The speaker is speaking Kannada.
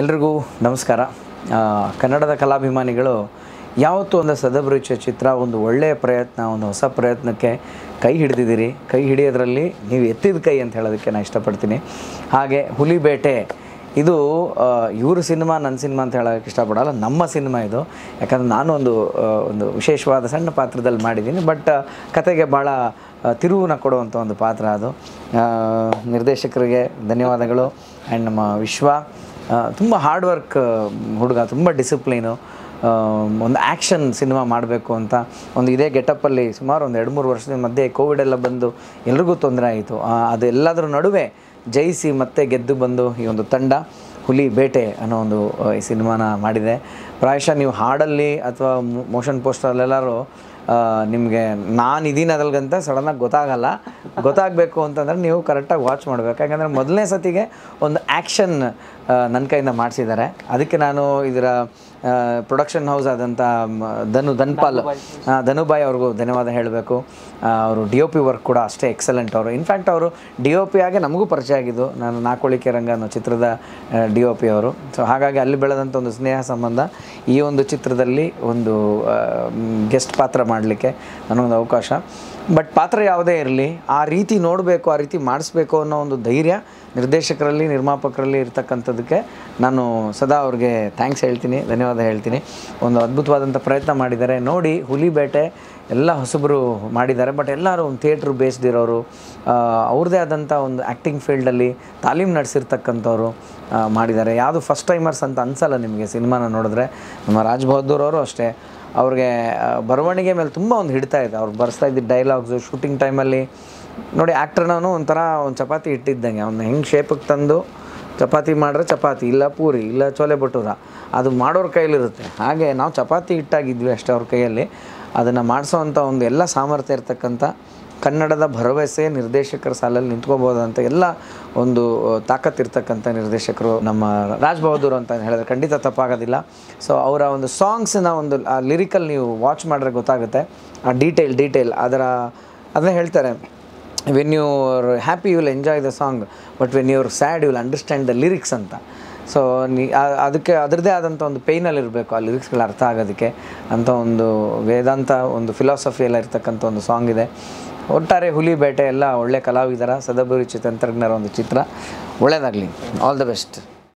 ಎಲ್ರಿಗೂ ನಮಸ್ಕಾರ. ಕನ್ನಡದ ಕಲಾಭಿಮಾನಿಗಳು, ಯಾವತ್ತೂ ಒಂದು ಸದಭಿರುಚಿಯ ಚಿತ್ರ, ಒಂದು ಒಳ್ಳೆಯ ಪ್ರಯತ್ನ, ಒಂದು ಹೊಸ ಪ್ರಯತ್ನಕ್ಕೆ ಕೈ ಹಿಡಿದಿದ್ದೀರಿ. ಕೈ ಹಿಡಿಯೋದ್ರಲ್ಲಿ ನೀವು ಎತ್ತಿದ ಕೈ ಅಂತ ಹೇಳೋದಕ್ಕೆ ನಾನು ಇಷ್ಟಪಡ್ತೀನಿ. ಹಾಗೆ ಹುಲಿ ಬೇಟೆ ಇದು ಇವರು ಸಿನಿಮಾ ನನ್ನ ಸಿನಿಮಾ ಅಂತ ಹೇಳೋಕ್ಕೆ ಇಷ್ಟಪಡಲ್ಲ, ನಮ್ಮ ಸಿನಿಮಾ ಇದು. ಯಾಕಂದ್ರೆ ನಾನು ಒಂದು ಒಂದು ವಿಶೇಷವಾದ ಸಣ್ಣ ಪಾತ್ರದಲ್ಲಿ ಮಾಡಿದ್ದೀನಿ. ಬಟ್ ಕತೆಗೆ ಭಾಳ ತಿರುವನ್ನ ಕೊಡುವಂಥ ಒಂದು ಪಾತ್ರ ಅದು. ನಿರ್ದೇಶಕರಿಗೆ ಧನ್ಯವಾದಗಳು. ಆ್ಯಂಡ್ ನಮ್ಮ ವಿಶ್ವ ತುಂಬ ಹಾರ್ಡ್ ವರ್ಕ್ ಹುಡುಗ, ತುಂಬ ಡಿಸಿಪ್ಲೀನು ಒಂದು ಆ್ಯಕ್ಷನ್ ಸಿನಿಮಾ ಮಾಡಬೇಕು ಅಂತ ಒಂದು ಇದೇ ಗೆಟಪ್ಪಲ್ಲಿ ಸುಮಾರು ಒಂದು ಎರಡು ಮೂರು ವರ್ಷದ ಮಧ್ಯೆ ಕೋವಿಡ್ ಎಲ್ಲ ಬಂದು ಎಲ್ರಿಗೂ ತೊಂದರೆ ಆಯಿತು. ಅದೆಲ್ಲದರ ನಡುವೆ ಜಯಿಸಿ ಮತ್ತೆ ಗೆದ್ದು ಬಂದು ಈ ಒಂದು ತಂಡ ಹುಲಿ ಬೇಟೆ ಅನ್ನೋ ಒಂದು ಈ ಸಿನಿಮಾನ ಮಾಡಿದೆ. ಪ್ರಾಯಶಃ ನೀವು ಹಾಡಲ್ಲಿ ಅಥವಾ ಮೋಷನ್ ಪೋಸ್ಟರಲ್ಲೆಲ್ಲರೂ ನಿಮಗೆ ನಾನು ಇದೀನಿ ಅದ್ರಲ್ಗಂತ ಸಡನ್ನಾಗಿ ಗೊತ್ತಾಗಲ್ಲ. ಗೊತ್ತಾಗಬೇಕು ಅಂತಂದರೆ ನೀವು ಕರೆಕ್ಟಾಗಿ ವಾಚ್ ಮಾಡಬೇಕು. ಯಾಕಂದರೆ ಮೊದಲನೇ ಸತಿಗೆ ಒಂದು ಆ್ಯಕ್ಷನ್ ನನ್ನ ಕೈಯಿಂದ ಮಾಡಿಸಿದ್ದಾರೆ ಅದಕ್ಕೆ ನಾನು ಇದರ ಪ್ರೊಡಕ್ಷನ್ ಹೌಸ್ ಆದಂಥ ಧನು ಧನ್ಪಾಲ್ ಧನುಭಾಯ್ ಧನುಬಾಯ್ ಅವ್ರಿಗೂ ಧನ್ಯವಾದ ಹೇಳಬೇಕು. ಅವರು ಡಿ ಒ ಪಿ ವರ್ಕ್ ಕೂಡ ಅಷ್ಟೇ ಎಕ್ಸಲೆಂಟ್ ಅವರು. ಇನ್ಫ್ಯಾಕ್ಟ್ ಅವರು ಡಿ ಒ ಪಿ ಆಗಿ ನಮಗೂ ಪರಿಚಯ ಆಗಿದ್ದು. ನಾನು ನಾಕೊಳಿಕೆ ರಂಗ ಅನ್ನೋ ಚಿತ್ರದ ಡಿ ಒ ಪಿ ಅವರು. ಸೊ ಹಾಗಾಗಿ ಅಲ್ಲಿ ಬೆಳೆದಂಥ ಒಂದು ಸ್ನೇಹ ಸಂಬಂಧ ಈ ಒಂದು ಚಿತ್ರದಲ್ಲಿ ಒಂದು ಗೆಸ್ಟ್ ಪಾತ್ರ ಮಾಡಲಿಕ್ಕೆ ನನಗೊಂದು ಅವಕಾಶ. ಬಟ್ ಪಾತ್ರ ಯಾವುದೇ ಇರಲಿ, ಆ ರೀತಿ ನೋಡಬೇಕು, ಆ ರೀತಿ ಮಾಡಿಸ್ಬೇಕು ಅನ್ನೋ ಒಂದು ಧೈರ್ಯ ನಿರ್ದೇಶಕರಲ್ಲಿ, ನಿರ್ಮಾಪಕರಲ್ಲಿ ಇರ್ತಕ್ಕಂಥದ್ದಕ್ಕೆ ನಾನು ಸದಾ ಅವ್ರಿಗೆ ಥ್ಯಾಂಕ್ಸ್ ಹೇಳ್ತೀನಿ, ಧನ್ಯವಾದ ಹೇಳ್ತೀನಿ. ಒಂದು ಅದ್ಭುತವಾದಂಥ ಪ್ರಯತ್ನ ಮಾಡಿದ್ದಾರೆ. ನೋಡಿ, ಹುಲಿಬೇಟೆ ಎಲ್ಲ ಹೊಸಬರು ಮಾಡಿದ್ದಾರೆ. ಬಟ್ ಎಲ್ಲರೂ ಒಂದು ಥಿಯೇಟ್ರ್ ಬೇಸ್ಡ್ ಇರೋರು ಅವ್ರದೇ ಅವ್ರದ್ದೇ ಆದಂಥ ಒಂದು ಆ್ಯಕ್ಟಿಂಗ್ ಫೀಲ್ಡಲ್ಲಿ ತಾಲೀಮ್ ನಡೆಸಿರ್ತಕ್ಕಂಥವ್ರು ಮಾಡಿದ್ದಾರೆ. ಯಾವುದು ಫಸ್ಟ್ ಟೈಮರ್ಸ್ ಅಂತ ಅನಿಸಲ್ಲ ನಿಮಗೆ ಸಿನಿಮಾನ ನೋಡಿದ್ರೆ. ನಮ್ಮ ರಾಜ್ ಬಹದ್ದೂರ್ ಅವರು ಅಷ್ಟೇ. ಅವ್ರಿಗೆ ಬರವಣಿಗೆ ಮೇಲೆ ತುಂಬ ಒಂದು ಹಿಡ್ತಾ ಇದೆ. ಅವ್ರು ಬರ್ಸ್ತಾ ಇದ್ದ ಡೈಲಾಗ್ಸು ಶೂಟಿಂಗ್ ಟೈಮಲ್ಲಿ ನೋಡಿ ಆ್ಯಕ್ಟ್ರನೂ ಒಂಥರ ಒಂದು ಚಪಾತಿ ಇಟ್ಟಿದ್ದಂಗೆ. ಅವ್ನ ಹೆಂಗೆ ಶೇಪಿಗೆ ತಂದು ಚಪಾತಿ ಮಾಡಿದ್ರೆ ಚಪಾತಿ, ಇಲ್ಲ ಪೂರಿ, ಇಲ್ಲ ಚೋಲೆ ಭಟೂರ ಅದು ಮಾಡೋರ ಕೈಯಲ್ಲಿರುತ್ತೆ ಹಾಗೆ ನಾವು ಚಪಾತಿ ಇಟ್ಟಾಗಿದ್ವಿ ಅಷ್ಟೇ ಅವ್ರ ಕೈಯಲ್ಲಿ. ಅದನ್ನು ಮಾಡಿಸೋವಂಥ ಒಂದು ಎಲ್ಲ ಸಾಮರ್ಥ್ಯ ಇರತಕ್ಕಂಥ ಕನ್ನಡದ ಭರವಸೆ ನಿರ್ದೇಶಕರ ಸಾಲಲ್ಲಿ ನಿಂತ್ಕೋಬೋದಂತ ಎಲ್ಲ ಒಂದು ತಾಕತ್ತಿರ್ತಕ್ಕಂಥ ನಿರ್ದೇಶಕರು ನಮ್ಮ ರಾಜ್ ಬಹದ್ದೂರ್ ಅಂತ ಹೇಳಿದ್ರೆ ಖಂಡಿತ ತಪ್ಪಾಗೋದಿಲ್ಲ. ಸೊ ಅವರ ಒಂದು ಸಾಂಗ್ಸನ್ನ ಒಂದು, ಆ ಲಿರಿಕಲ್ ನೀವು ವಾಚ್ ಮಾಡಿದ್ರೆ ಗೊತ್ತಾಗುತ್ತೆ. ಆ ಡೀಟೇಲ್ ಡೀಟೇಲ್ ಅದರ, ಅದನ್ನ ಹೇಳ್ತಾರೆ. When you are happy you will enjoy the song but when you are sad you will understand the lyrics ಅಂತ. ಸೊ ನೀ ಅದಕ್ಕೆ ಅದರದ್ದೇ ಆದಂಥ ಒಂದು ಪೇಯ್ನಲ್ಲಿ ಇರಬೇಕು. ಆ ಲಿರಿಕ್ಸ್ಗಳು ಅರ್ಥ ಆಗೋದಕ್ಕೆ ಅಂತ ಒಂದು ವೇದಾಂತ ಒಂದು ಫಿಲಾಸಫಿ ಎಲ್ಲ ಇರ್ತಕ್ಕಂಥ ಒಂದು ಸಾಂಗ್ ಇದೆ. ಒಟ್ಟಾರೆ ಹುಲಿ ಬೇಟೆ ಎಲ್ಲ ಒಳ್ಳೆ ಕಲಾವಿದರ ಸದಭಿರುಚಿ ತಂತ್ರಜ್ಞರ ಒಂದು ಚಿತ್ರ. ಒಳ್ಳೆಯದಾಗಲಿ ಆಲ್ ದ ಬೆಸ್ಟ್